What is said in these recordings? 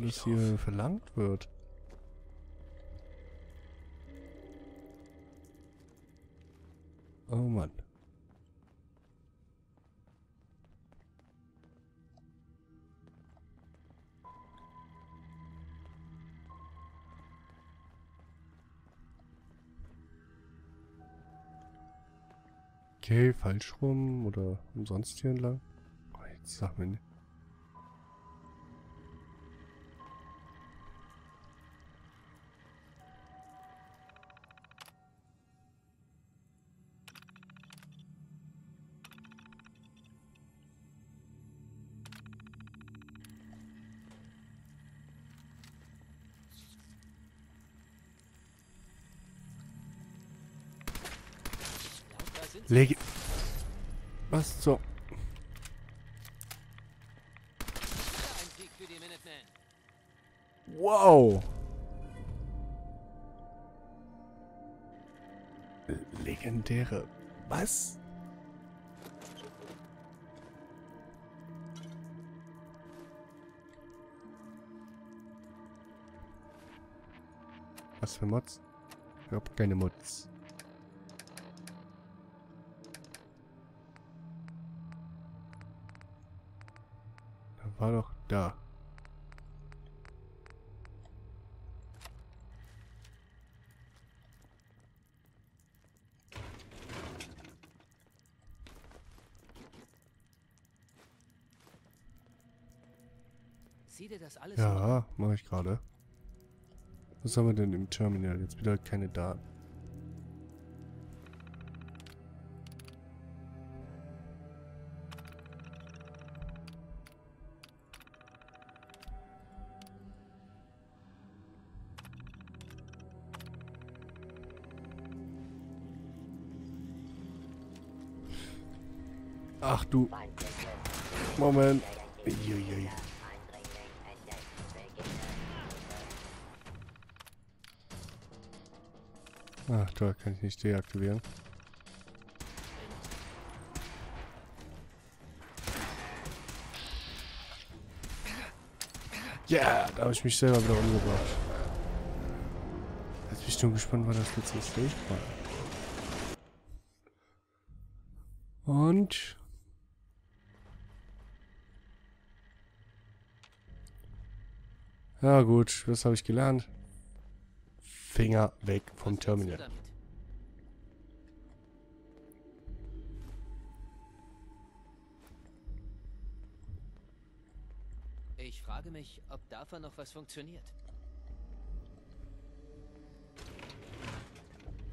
alles hier verlangt wird. Oh Mann. Okay, falsch rum oder umsonst hier entlang. Oh, jetzt sag mir nicht. Lege. Was Minutemen. Wow. Legendäre. Was? Was für Mods? Ich hab keine Mods. War doch da. Sieh dir das alles. Ja, mache ich gerade. Was haben wir denn im Terminal? Jetzt wieder keine Daten. Du. Moment. Uiuiui. Ach, da kann ich nicht deaktivieren. Ja, yeah, da habe ich mich selber wieder umgebracht. Jetzt bin ich nur gespannt, wann das letzte Stage war. Und... Ja gut, was habe ich gelernt? Finger weg vom Terminal. Ich frage mich, ob davon noch was funktioniert.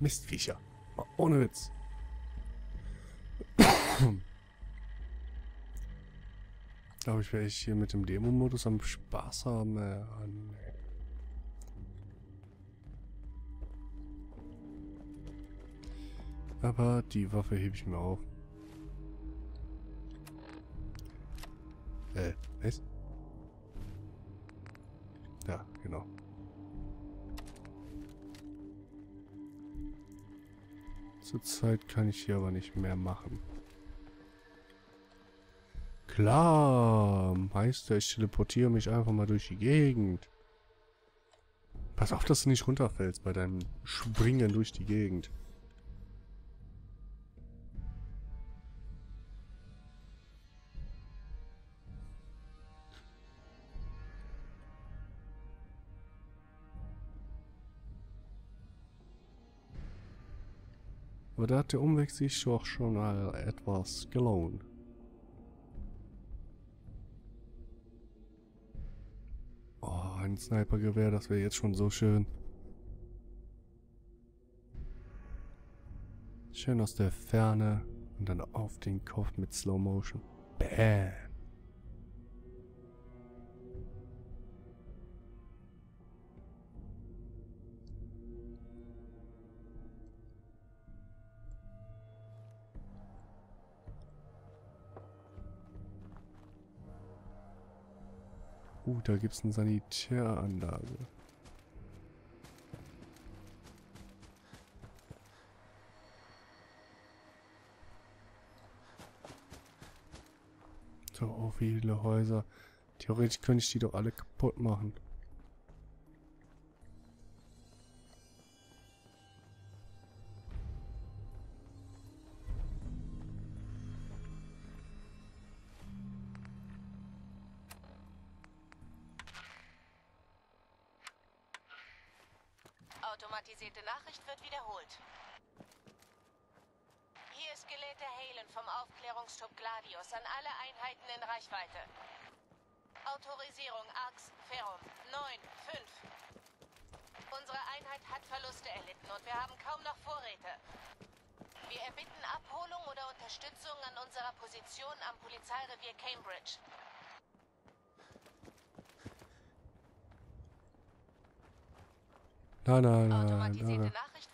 Mistviecher. Ohne Witz. Glaube ich, werde ich hier mit dem Demo-Modus am Spaß haben. Äh, nee. Aber die Waffe hebe ich mir auf. Äh, was? Ja, genau. Zurzeit kann ich hier aber nicht mehr machen. Klar, Meister, ich teleportiere mich einfach mal durch die Gegend. Pass auf, dass du nicht runterfällst bei deinem Springen durch die Gegend. Aber da hat der Umweg sich doch schon mal etwas gelohnt. Ein Snipergewehr, das wäre jetzt schon so schön. Schön aus der Ferne und dann auf den Kopf mit Slow Motion. Bam. Da gibt's eine Sanitäranlage. So viele Häuser. Theoretisch könnte ich die doch alle kaputt machen. Nein, nein, nein, Automatisierte nein. Nachricht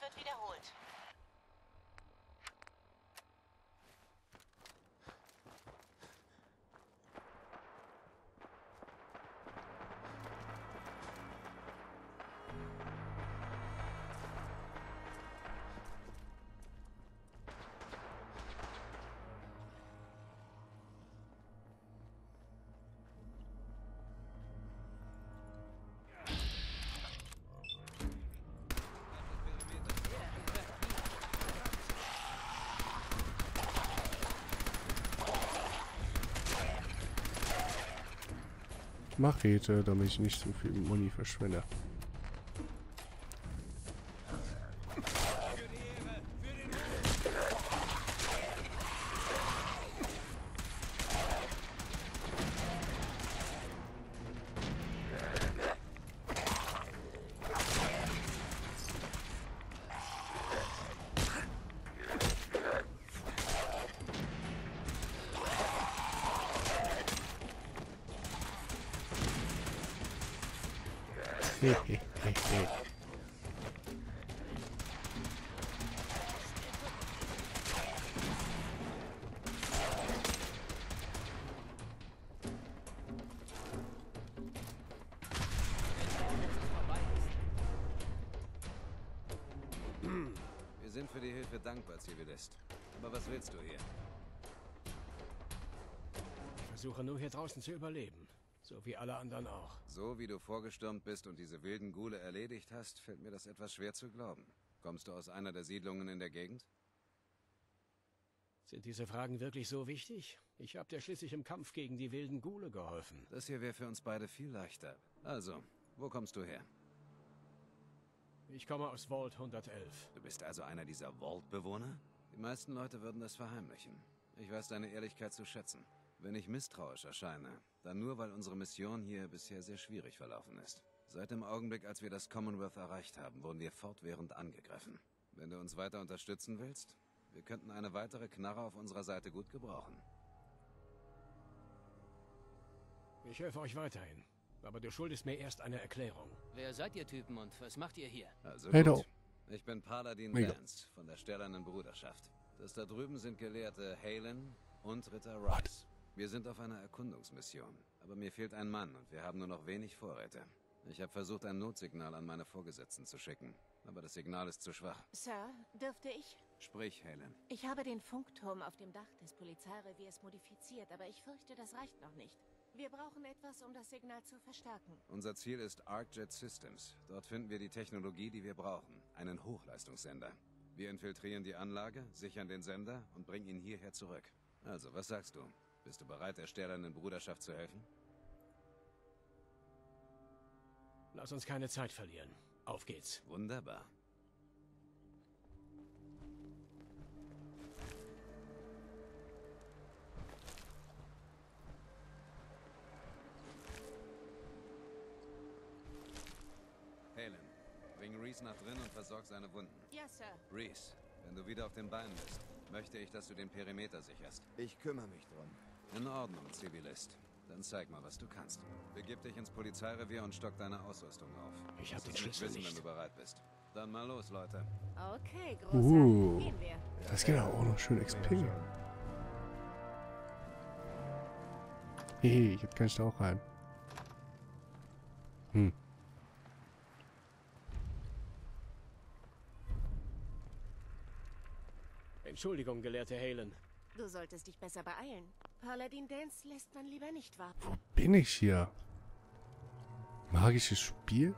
Machete, damit ich nicht so viel Muni verschwende. Für die Hilfe dankbar, Zivilist. Aber was willst du hier? Ich versuche nur hier draußen zu überleben. So wie alle anderen auch. So wie du vorgestürmt bist und diese wilden Gule erledigt hast, fällt mir das etwas schwer zu glauben. Kommst du aus einer der Siedlungen in der Gegend? Sind diese Fragen wirklich so wichtig? Ich habe dir schließlich im Kampf gegen die wilden Gule geholfen. Das hier wäre für uns beide viel leichter. Also, wo kommst du her? Ich komme aus Vault 111. Du bist also einer dieser Vault-Bewohner? Die meisten Leute würden das verheimlichen. Ich weiß deine Ehrlichkeit zu schätzen. Wenn ich misstrauisch erscheine, dann nur, weil unsere Mission hier bisher sehr schwierig verlaufen ist. Seit dem Augenblick, als wir das Commonwealth erreicht haben, wurden wir fortwährend angegriffen. Wenn du uns weiter unterstützen willst, wir könnten eine weitere Knarre auf unserer Seite gut gebrauchen. Ich helfe euch weiterhin. Aber du schuldest mir erst eine Erklärung. Wer seid ihr Typen und was macht ihr hier? Also Hey, gut. du. Ich bin Paladin Mega. Vance von der Sternernen Bruderschaft. Das da drüben sind Gelehrte Halen und Ritter Rice. Wir sind auf einer Erkundungsmission, aber mir fehlt ein Mann und wir haben nur noch wenig Vorräte. Ich habe versucht, ein Notsignal an meine Vorgesetzten zu schicken, aber das Signal ist zu schwach. Sir, dürfte ich? Sprich, Halen. Ich habe den Funkturm auf dem Dach des Polizeireviers modifiziert, aber ich fürchte, das reicht noch nicht. Wir brauchen etwas, um das Signal zu verstärken. Unser Ziel ist ArcJet Systems. Dort finden wir die Technologie, die wir brauchen. Einen Hochleistungssender. Wir infiltrieren die Anlage, sichern den Sender und bringen ihn hierher zurück. Also, was sagst du? Bist du bereit, der sternernen Bruderschaft zu helfen? Lass uns keine Zeit verlieren. Auf geht's. Wunderbar. Reese nach drin und versorg seine Wunden. Ja, Sir. Reese, wenn du wieder auf den Beinen bist, möchte ich, dass du den Perimeter sicherst. Ich kümmere mich drum. In Ordnung, Zivilist. Dann zeig mal, was du kannst. Begib dich ins Polizeirevier und stock deine Ausrüstung auf. Ich hab Lass den Schlüssel wissen, nicht. wenn du bereit bist. Dann mal los, Leute. Okay, großer. Uh. Gehen wir. Das geht auch noch schön XP. Hehe, jetzt kann ich da auch rein. Hm. Entschuldigung, gelehrte Halen. Du solltest dich besser beeilen. Paladin Dance lässt man lieber nicht warten. Wo bin ich hier? Magisches Spiel?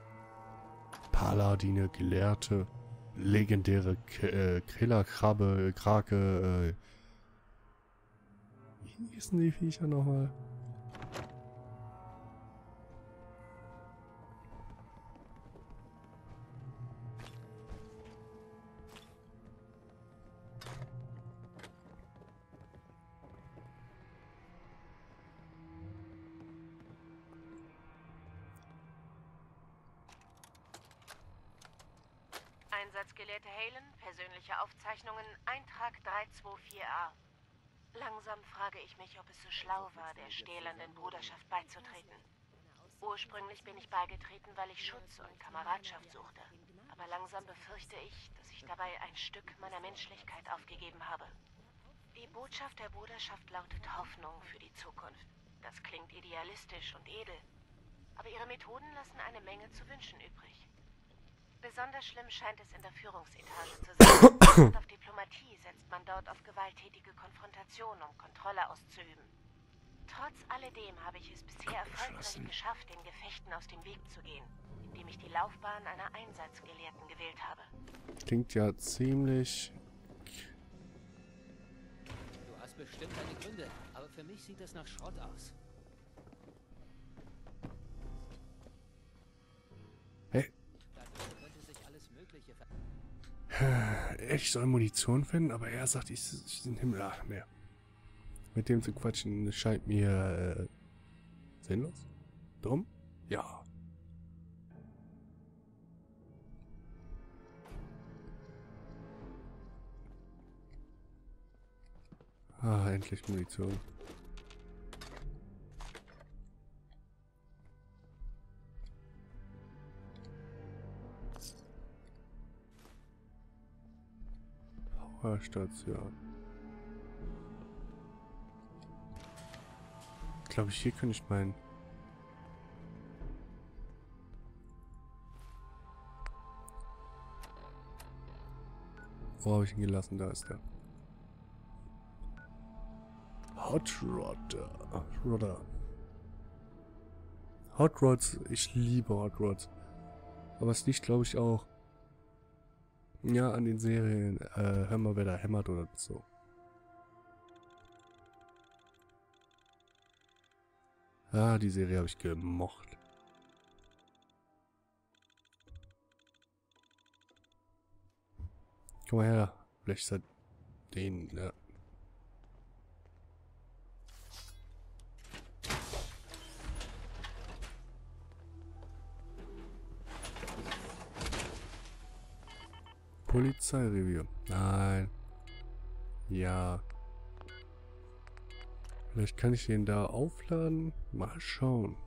Paladine, Gelehrte, legendäre K äh, Krillerkrabbe, Krake, äh, wie hießen die Viecher nochmal? Langsam frage ich mich, ob es so schlau war, der stählenden Bruderschaft beizutreten. Ursprünglich bin ich beigetreten, weil ich Schutz und Kameradschaft suchte. Aber langsam befürchte ich, dass ich dabei ein Stück meiner Menschlichkeit aufgegeben habe. Die Botschaft der Bruderschaft lautet Hoffnung für die Zukunft. Das klingt idealistisch und edel. Aber ihre Methoden lassen eine Menge zu wünschen übrig. Besonders schlimm scheint es in der Führungsetage zu sein. Und auf Diplomatie setzt man dort auf gewalttätige Konfrontation, um Kontrolle auszuüben. Trotz alledem habe ich es bisher erfolgreich geschafft, den Gefechten aus dem Weg zu gehen, indem ich die Laufbahn einer Einsatzgelehrten gewählt habe. Klingt ja ziemlich... Du hast bestimmt deine Gründe, aber für mich sieht das nach Schrott aus. Ich soll Munition finden, aber er sagt, ich, ich den Himmel ach, mehr. Mit dem zu quatschen scheint mir äh, sinnlos. Dumm? Ja. Ah, endlich Munition. Ich glaube, hier könnte ich meinen. Wo habe ich ihn gelassen? Da ist er. Hot Rod. Rodder. Hot Rods. Ich liebe Hot Rods. Aber es liegt, glaube ich, auch ja, an den Serien. Äh, hör mal, wer da hämmert oder so. Ah, die Serie habe ich gemocht. Komm mal her. Vielleicht ist den, ja. Polizeirevier. Nein. Ja. Vielleicht kann ich den da aufladen. Mal schauen.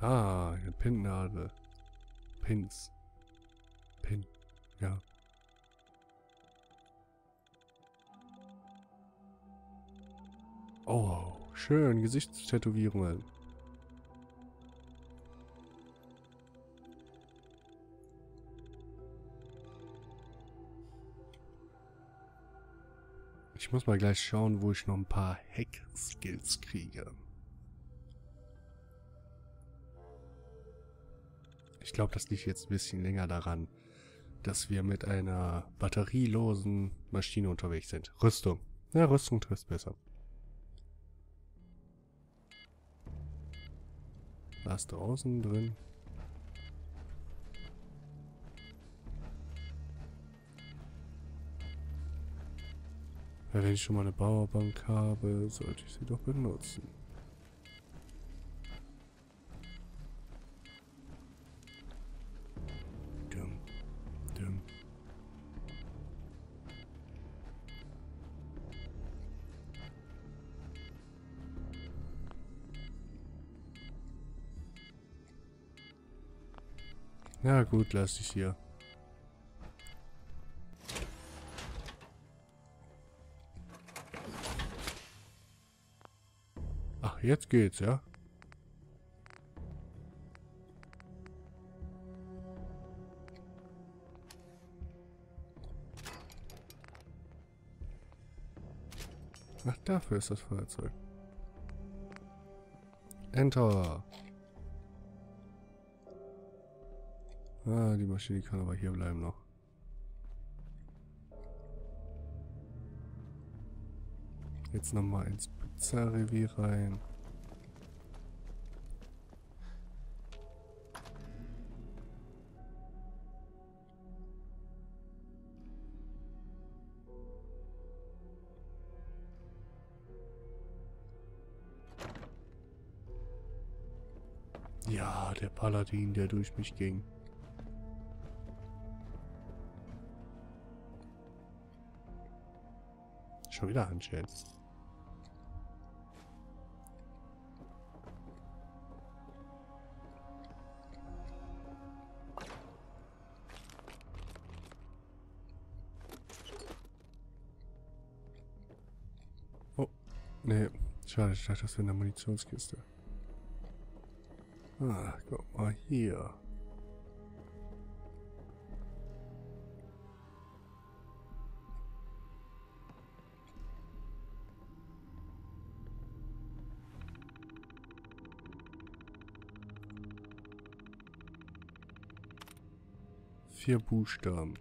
Ah, eine Pinnadel. Pins. Pin. Ja. Oh, schön. Gesichtstätowierungen. Ich muss mal gleich schauen, wo ich noch ein paar Hack-Skills kriege. Ich glaube, das liegt jetzt ein bisschen länger daran, dass wir mit einer batterielosen Maschine unterwegs sind. Rüstung. Ja, Rüstung trifft besser. Was draußen drin? Ja, wenn ich schon mal eine Powerbank habe, sollte ich sie doch benutzen. Na gut, lass dich hier. Ach, jetzt geht's, ja? Ach, dafür ist das Feuerzeug. Enter. Ah, die Maschine kann aber hier bleiben noch. Jetzt nochmal ins Pizza-Revier rein. Ja, der Paladin, der durch mich ging. Schon wieder Handschellen. Oh, nee. Schade, ich dachte, das wäre eine Munitionskiste. Ah, guck mal hier. Vier Buchstaben.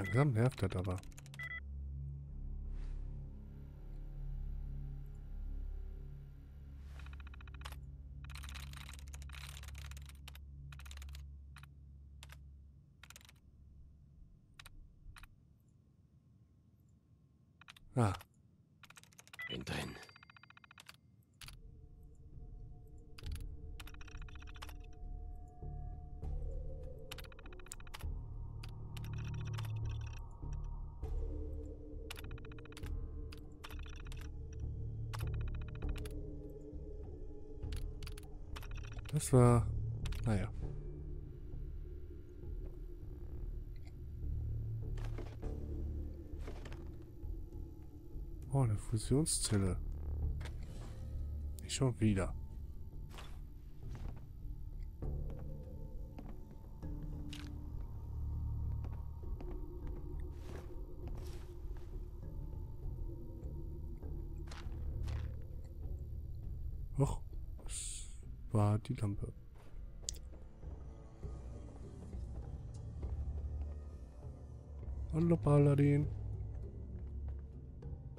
Langsam nervt das aber. Das war... Naja. Oh, eine Fusionszelle. Nicht schon wieder.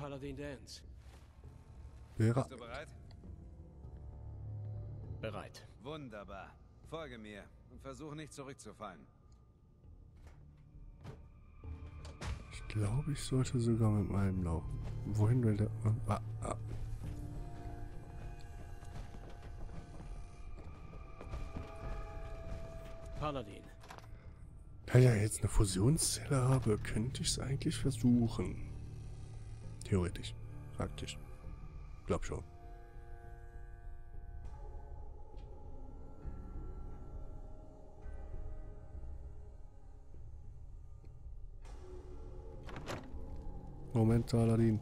Paladin Dance. Wäre Bist du bereit? Bereit. Wunderbar. Folge mir und versuche nicht zurückzufallen. Ich glaube, ich sollte sogar mit meinem laufen. Wohin will der... Ah, ah. Paladin. Da ich ja jetzt eine Fusionszelle habe, könnte ich es eigentlich versuchen. Theoretisch. Praktisch. Glaub schon. Moment, Aladdin.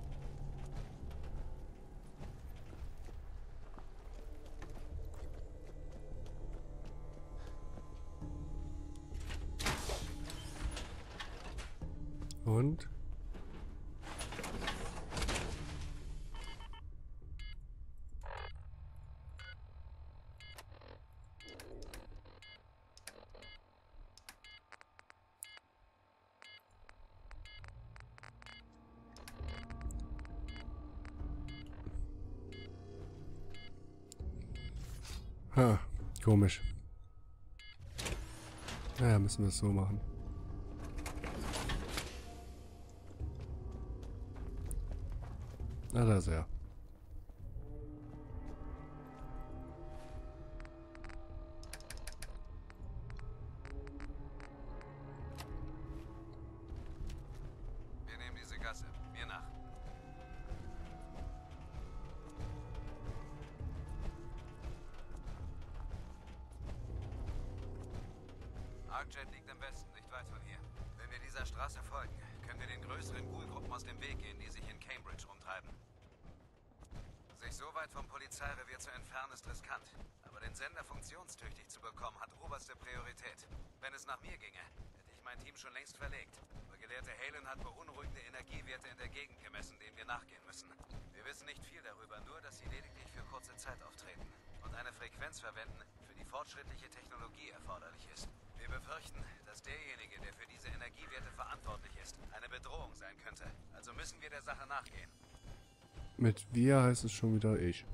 Müssen wir es so machen. Na, da ist er. Mit wir heißt es schon wieder ich.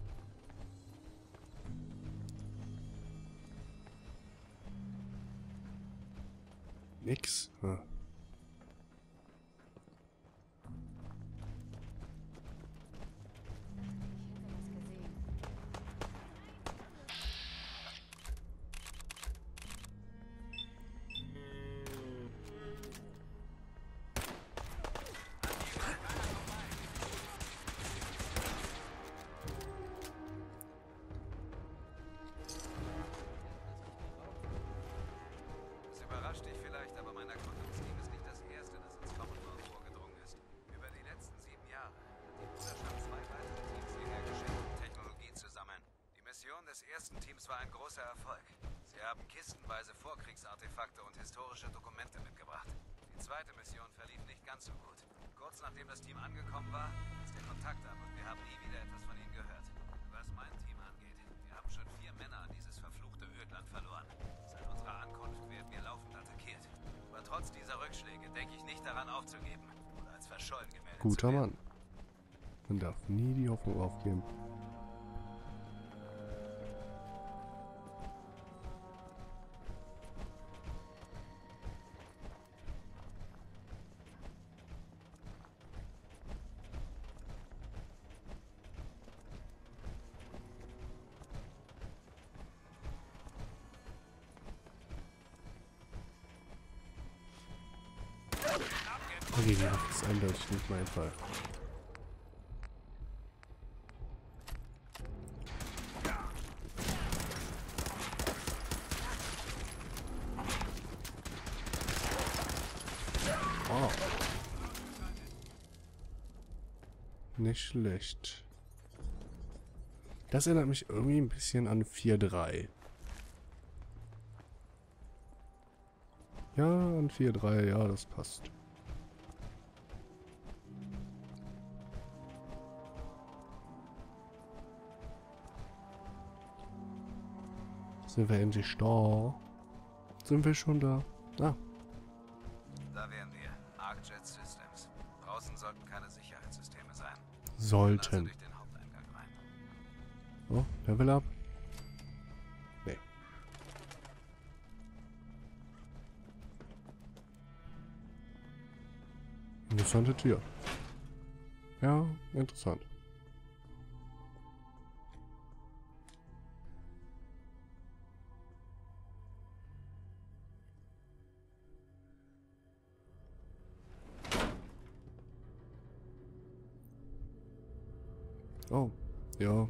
Kistenweise Vorkriegsartefakte und historische Dokumente mitgebracht. Die zweite Mission verlief nicht ganz so gut. Kurz nachdem das Team angekommen war, ist der Kontakt ab und wir haben nie wieder etwas von ihnen gehört. Was mein Team angeht, wir haben schon vier Männer an dieses verfluchte Ödland verloren. Seit unserer Ankunft werden wir laufend attackiert. Aber trotz dieser Rückschläge denke ich nicht daran aufzugeben oder als verschollen gemeldet Guter. Mann. Man darf nie die Hoffnung aufgeben. Ist eindeutig nicht mein Fall. Oh. Nicht schlecht. Das erinnert mich irgendwie ein bisschen an 4-3. Ja, an 4-3, ja, das passt. Sind wir endlich da? Sind wir schon da? Ah, Da wären wir. Arcjet Systems. Draußen sollten keine Sicherheitssysteme sein. Sollten. durch den Haupteingang rein. Oh, Level up. Nee. Interessante Tür. Ja, interessant. Oh,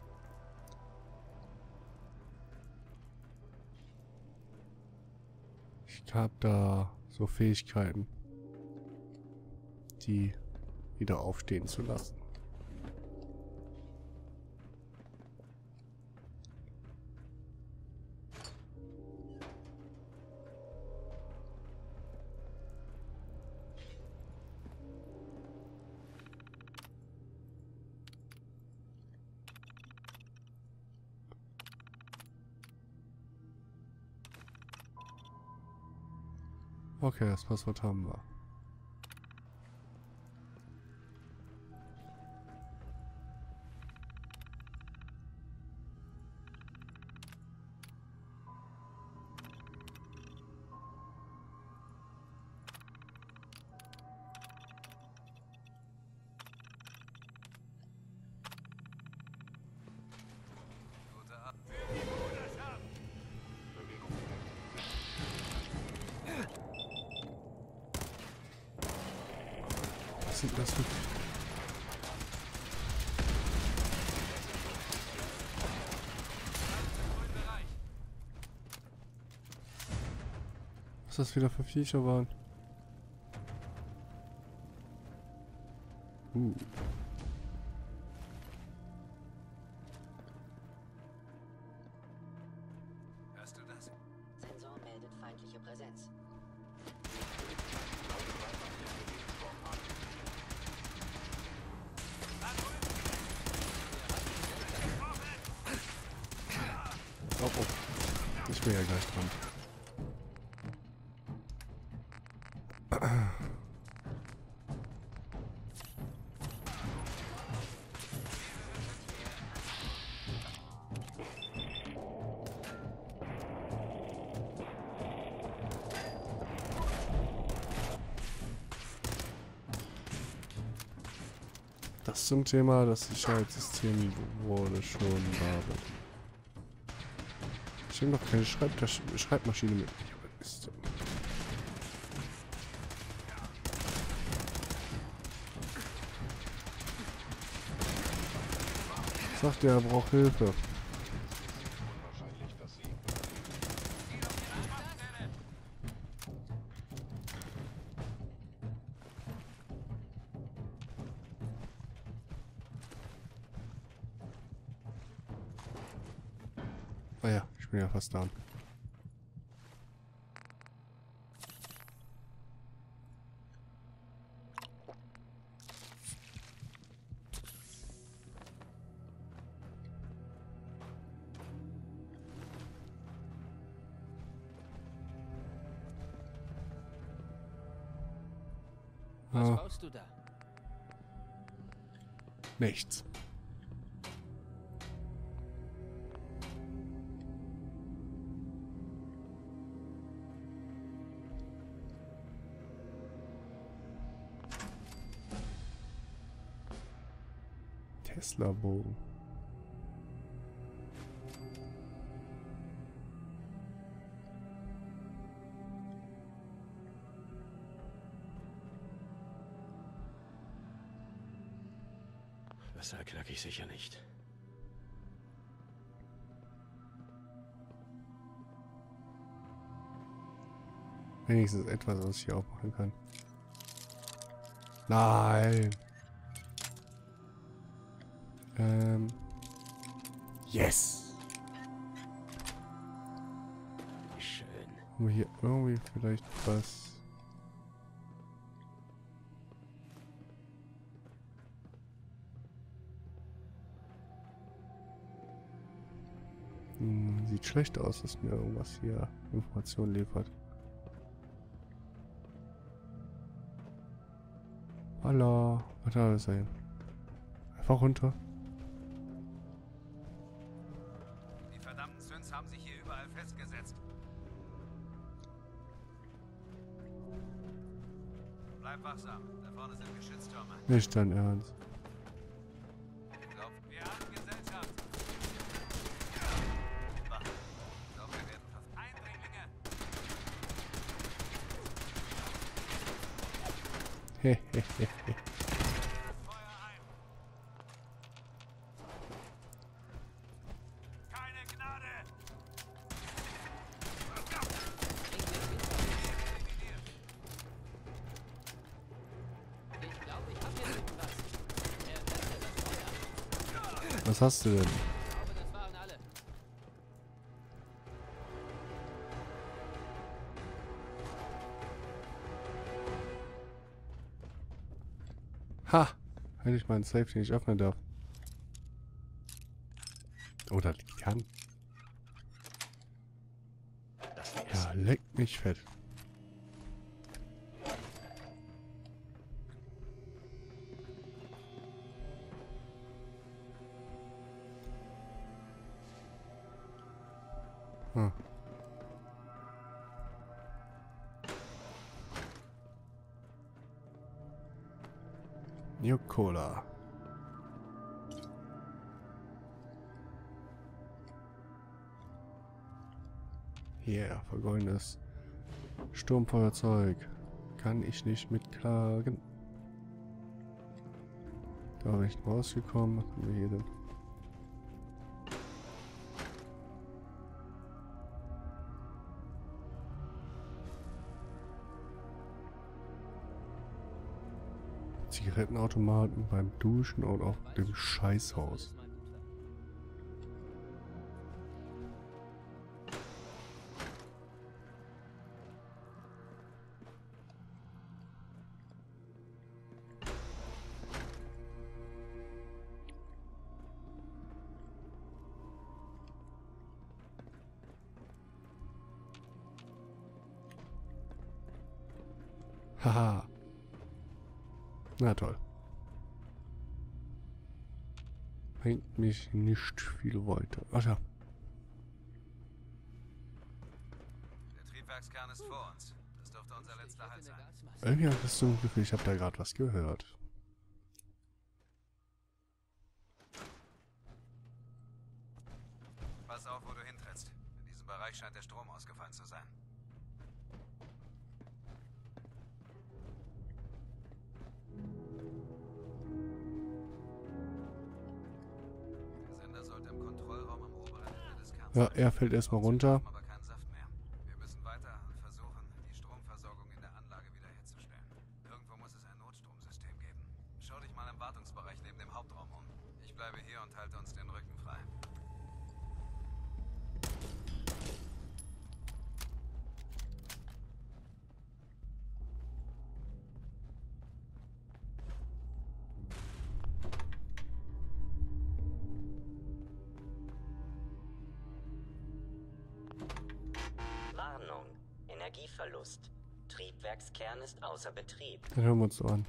habe da so Fähigkeiten, die wieder aufstehen zu lassen. Okay, das Passwort haben wir. Was das wieder für Viecher waren? Uh. Hörst du das? Sensor meldet feindliche Präsenz. Oh, oh. Ich bin ja gleich dran. Zum Thema, das Sicherheitssystem wurde schon bearbeitet. Ich habe noch keine Schreibtasch Schreibmaschine mit. Sagt er, er braucht Hilfe. Da. Was Ah, baust du da? nichts. Tesla-Bogen. Besser knack ich sicher nicht. Wenigstens etwas, was ich hier auch machen kann. Nein. Ähm. Yes. Schön. Haben wir hier irgendwie vielleicht was? Hm, sieht schlecht aus, dass mir irgendwas hier Informationen liefert. Hallo, was soll das sein? Einfach runter. Nicht dein Ernst. Glaub, Hast du denn? Ha! Hätte ich meinen Safe nicht öffnen darf. Oder liegt vergoldenes Sturmfeuerzeug. Kann ich nicht mitklagen. Da bin ich rausgekommen. Was haben wir hier denn? Zigarettenautomaten beim Duschen und auf dem Scheißhaus. Na toll. Bringt mich nicht viel weiter. Ach ja. Der Triebwerkskern ist vor uns. Das dürfte unser letzter Halt sein. Irgendwie habe ich das so ein Gefühl, ich habe da gerade was gehört. Pass auf, wo du hintrittst. In diesem Bereich scheint der Strom ausgefallen zu sein. Geben. Schau dich mal im Wartungsbereich neben dem Hauptraum um. Ich bleibe hier und halte uns den Rücken frei. Energieverlust. Triebwerkskern ist außer Betrieb. Dann hören wir uns so an.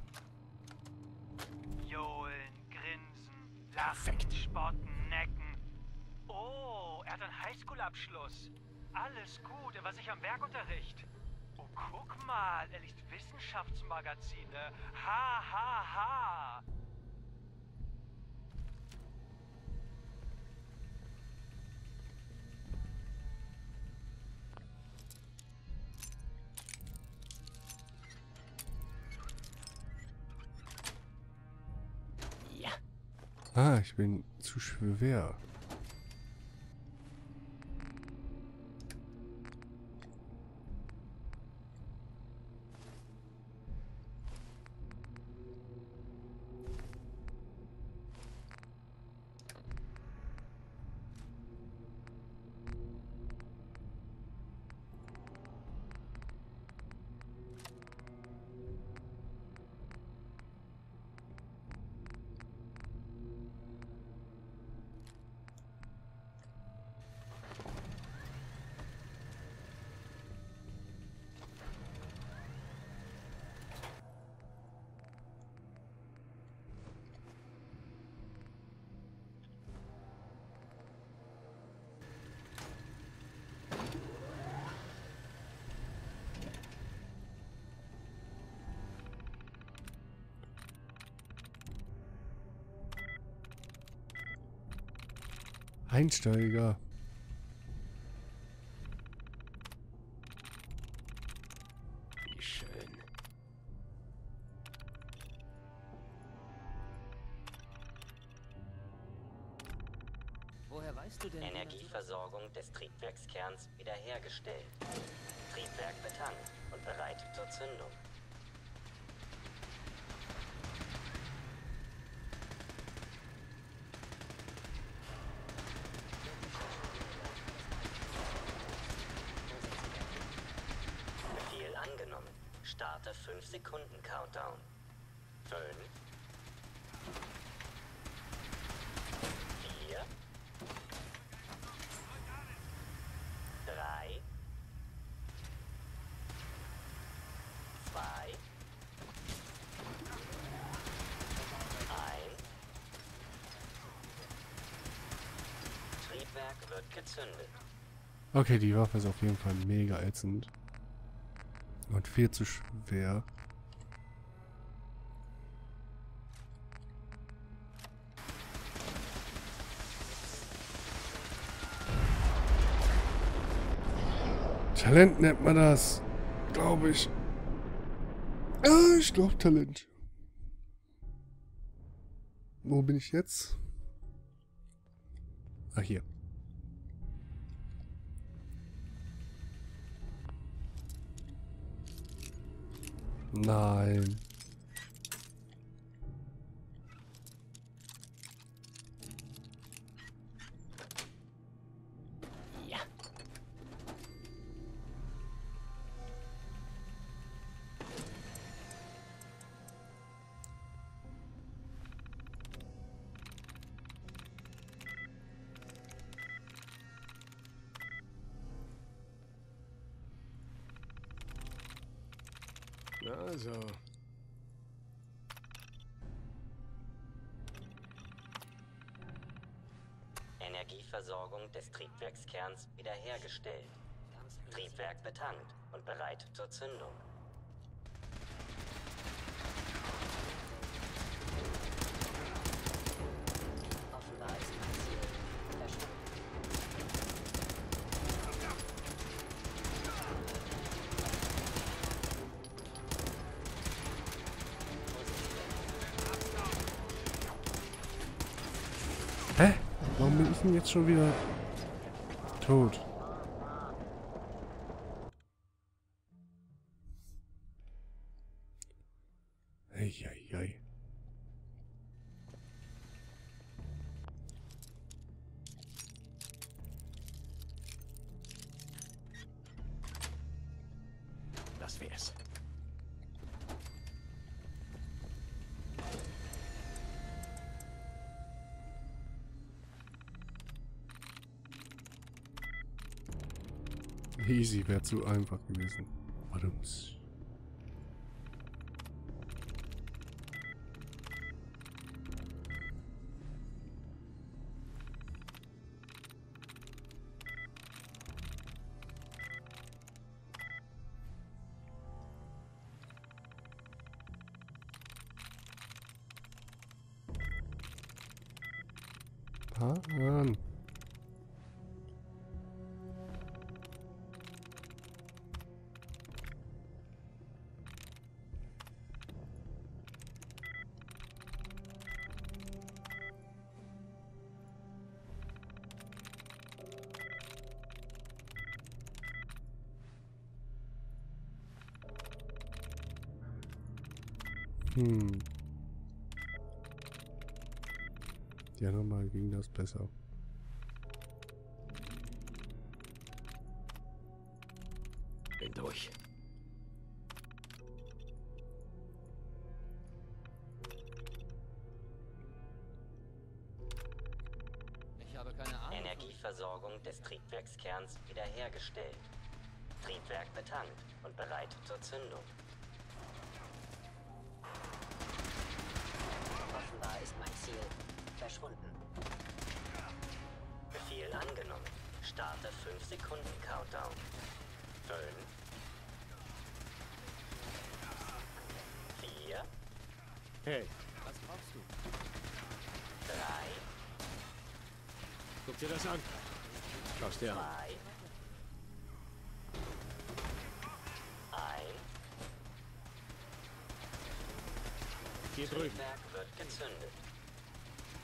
Johlen, grinsen, lachen, spotten, necken. Oh, er hat einen Highschool-Abschluss. Alles gut, er war sich am Werkunterricht. Oh, guck mal, er liest Wissenschaftsmagazine. Ha, ha, ha. Ah, ich bin zu schwer. Einsteiger. Wie schön. Woher weißt du denn? Energieversorgung des Triebwerkskerns wiederhergestellt. Triebwerk betankt und bereit zur Zündung. 5 Sekunden Countdown. 5, 4, 3, 2, 1. Triebwerk wird gezündet. Okay, die Waffe ist auf jeden Fall mega ätzend. Und viel zu schwer. Talent nennt man das. Glaube ich. Ah, ich glaube Talent. Wo bin ich jetzt? Ah, hier. Nein. Energieversorgung des Triebwerkskerns wiederhergestellt. Triebwerk betankt und bereit zur Zündung. Denn jetzt schon wieder tot? Easy wäre zu einfach gewesen. Badums. Mann. Hm. Ja, nochmal ging das besser. Bin durch. Ich habe keine Ahnung. Energieversorgung des Triebwerkskerns wiederhergestellt. Triebwerk betankt und bereit zur Zündung. Starte 5 Sekunden Countdown. 5 4 Hey, Was brauchst du? 3 guck dir das an. Schau's dir 2 an. 1 Hier drüben. Triebwerk wird gezündet.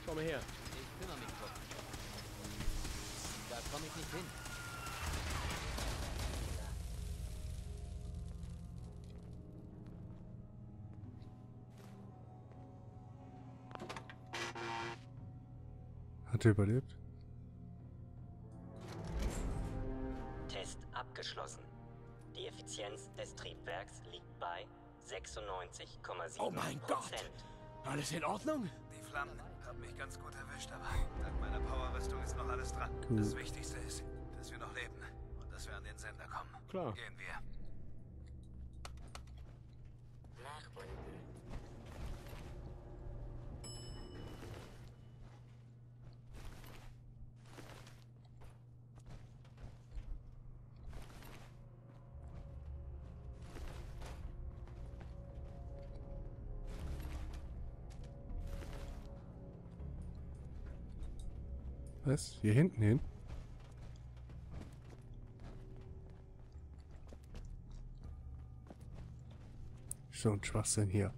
Komm her. Ich kümmere mich drum. Da komme ich nicht hin. Hat er überlebt? Test abgeschlossen. Die Effizienz des Triebwerks liegt bei 96,7 Oh mein Gott! Alles in Ordnung? Die Flammen haben mich ganz gut erwischt, aber dank meiner Powerrüstung ist noch alles dran. Das Wichtigste ist, dass wir noch leben und dass wir an den Sender kommen. Klar. Gehen wir. Was? Hier hinten hin? Ein Schwachsinn hier.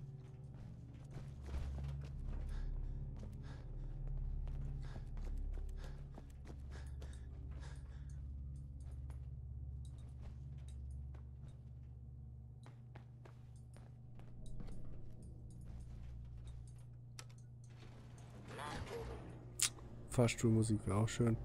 Fahrstuhlmusik wäre auch schön.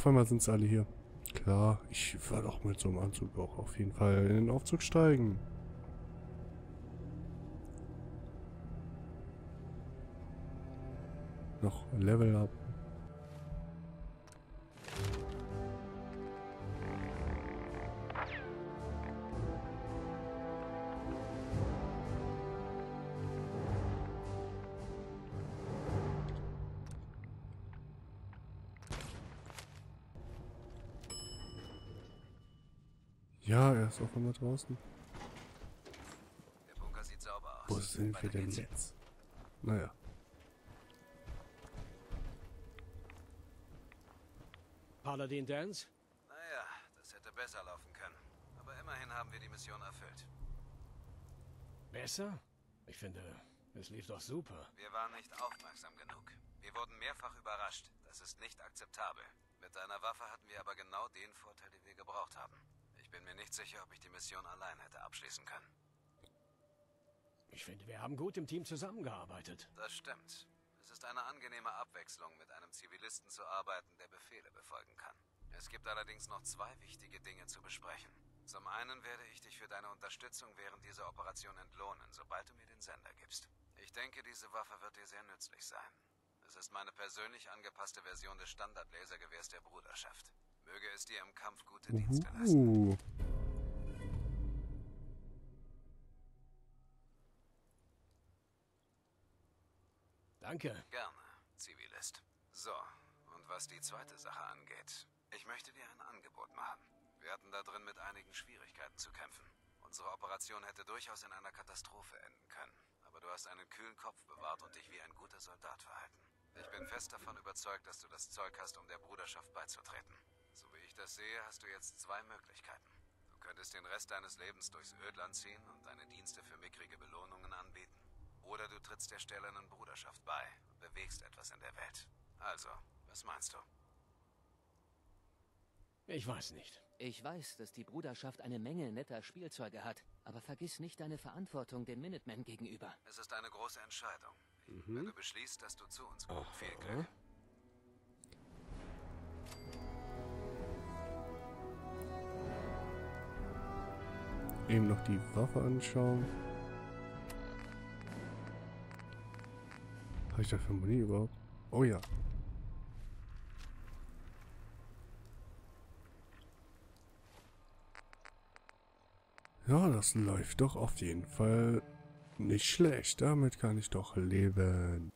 Auf einmal sind sie alle hier. Klar, ich werde auch mit so einem Anzug auch auf jeden Fall in den Aufzug steigen. Noch Level up. Auf einmal draußen. Der Bunker sieht sauber aus. Wo sind Weiter wir denn jetzt? Naja. Paladin Dance? Naja, das hätte besser laufen können. Aber immerhin haben wir die Mission erfüllt. Besser? Ich finde, es lief doch super. Wir waren nicht aufmerksam genug. Wir wurden mehrfach überrascht. Das ist nicht akzeptabel. Mit deiner Waffe hatten wir aber genau den Vorteil, den wir gebraucht haben. Ich bin mir nicht sicher, ob ich die Mission allein hätte abschließen können. Ich finde, wir haben gut im Team zusammengearbeitet. Das stimmt. Es ist eine angenehme Abwechslung, mit einem Zivilisten zu arbeiten, der Befehle befolgen kann. Es gibt allerdings noch zwei wichtige Dinge zu besprechen. Zum einen werde ich dich für deine Unterstützung während dieser Operation entlohnen, sobald du mir den Sender gibst. Ich denke, diese Waffe wird dir sehr nützlich sein. Es ist meine persönlich angepasste Version des Standard-Lasergewehrs der Bruderschaft. Möge es dir im Kampf gute Dienste leisten. Danke. Gerne, Zivilist. So, und was die zweite Sache angeht, ich möchte dir ein Angebot machen. Wir hatten da drin mit einigen Schwierigkeiten zu kämpfen. Unsere Operation hätte durchaus in einer Katastrophe enden können. Aber du hast einen kühlen Kopf bewahrt und dich wie ein guter Soldat verhalten. Ich bin fest davon überzeugt, dass du das Zeug hast, um der Bruderschaft beizutreten. So wie ich das sehe, hast du jetzt zwei Möglichkeiten. Du könntest den Rest deines Lebens durchs Ödland ziehen und deine Dienste für mickrige Belohnungen anbieten. Oder du trittst der stellenden Bruderschaft bei und bewegst etwas in der Welt. Also, was meinst du? Ich weiß nicht. Ich weiß, dass die Bruderschaft eine Menge netter Spielzeuge hat, aber vergiss nicht deine Verantwortung den Minutemen gegenüber. Es ist eine große Entscheidung. Wenn du beschließt, dass du zu uns kommst, viel Glück. Eben noch die Waffe anschauen. Habe ich dafür Muni überhaupt? Oh ja. Ja, das läuft doch auf jeden Fall nicht schlecht. Damit kann ich doch leben.